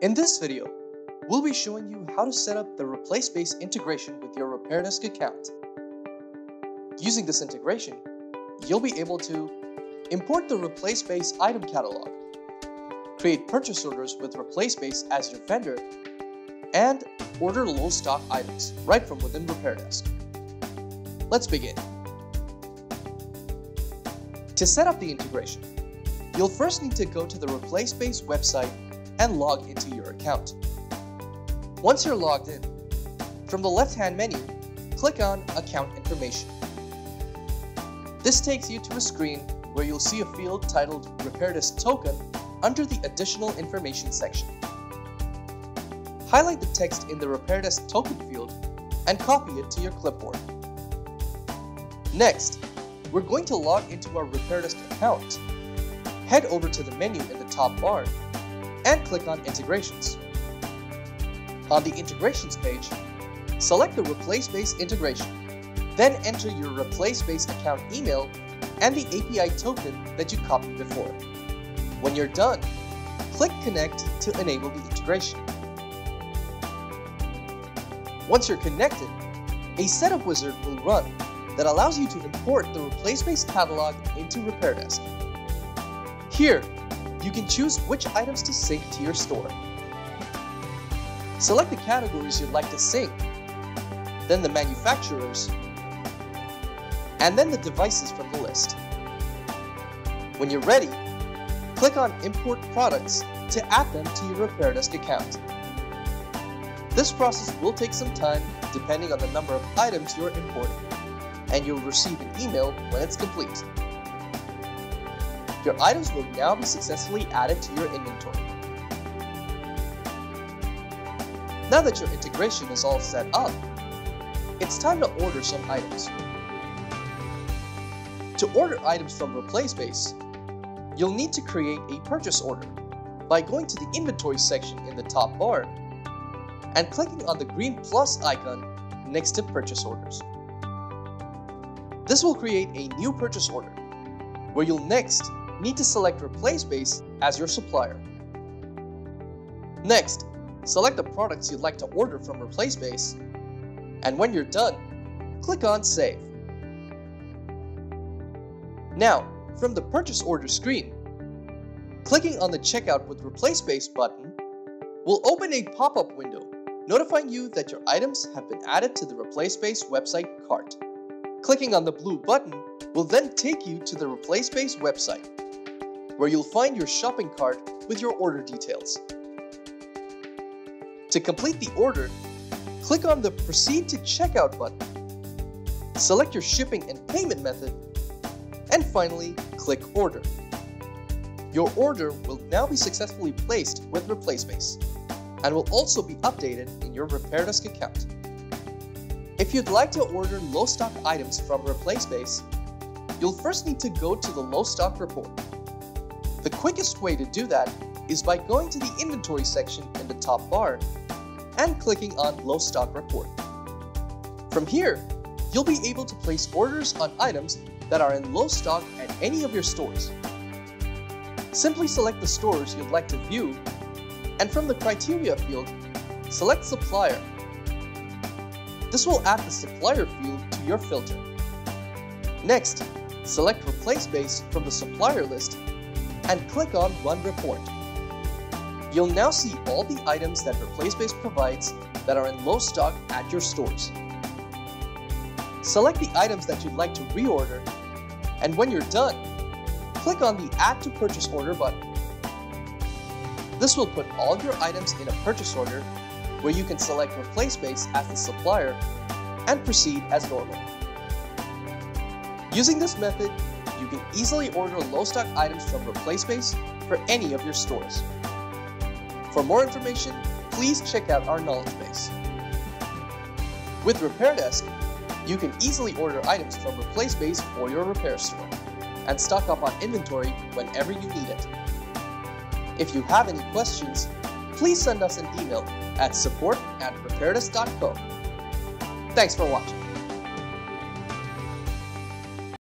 In this video, we'll be showing you how to set up the ReplaceBase integration with your RepairDesk account. Using this integration, you'll be able to import the ReplaceBase item catalog, create purchase orders with ReplaceBase as your vendor, and order low stock items right from within RepairDesk. Let's begin. To set up the integration, you'll first need to go to the ReplaceBase website and log into your account. Once you're logged in, from the left-hand menu, click on Account Information. This takes you to a screen where you'll see a field titled RepairDesk Token under the Additional Information section. Highlight the text in the RepairDesk Token field and copy it to your clipboard. Next, we're going to log into our RepairDesk account. Head over to the menu in the top bar and click on Integrations. On the Integrations page, select the ReplaceBase integration. Then enter your ReplaceBase account email and the API token that you copied before. When you're done, click Connect to enable the integration. Once you're connected, a setup wizard will run that allows you to import the ReplaceBase catalog into RepairDesk. Here, you can choose which items to sync to your store. Select the categories you'd like to sync, then the manufacturers, and then the devices from the list. When you're ready, click on Import Products to add them to your RepairDesk account. This process will take some time depending on the number of items you're importing, and you'll receive an email when it's complete. Your items will now be successfully added to your inventory. Now that your integration is all set up, it's time to order some items. To order items from ReplaceBase, you'll need to create a purchase order by going to the inventory section in the top bar and clicking on the green plus icon next to purchase orders. This will create a new purchase order where you'll next need to select ReplaceBase as your supplier. Next, select the products you'd like to order from ReplaceBase, and when you're done, click on Save. Now, from the purchase order screen, clicking on the Checkout with ReplaceBase button will open a pop-up window notifying you that your items have been added to the ReplaceBase website cart. Clicking on the blue button will then take you to the ReplaceBase website, where you'll find your shopping cart with your order details. To complete the order, click on the Proceed to Checkout button. Select your shipping and payment method, and finally, click Order. Your order will now be successfully placed with ReplaceBase and will also be updated in your RepairDesk account. If you'd like to order low stock items from ReplaceBase, you'll first need to go to the low stock report. The quickest way to do that is by going to the inventory section in the top bar and clicking on low stock report. From here, you'll be able to place orders on items that are in low stock at any of your stores. Simply select the stores you'd like to view, and from the criteria field, select supplier this will add the supplier field to your filter. Next, select replace base from the supplier list and click on Run Report. You'll now see all the items that ReplaceBase provides that are in low stock at your stores. Select the items that you'd like to reorder, and when you're done, click on the Add to Purchase Order button. This will put all your items in a purchase order where you can select ReplaceBase as the supplier and proceed as normal. Using this method, you can easily order low stock items from ReplaceBase for any of your stores. For more information, please check out our knowledge base. With RepairDesk, you can easily order items from ReplaceBase for your repair store and stock up on inventory whenever you need it. If you have any questions, please send us an email at support at repairdesk.co. Thanks for watching.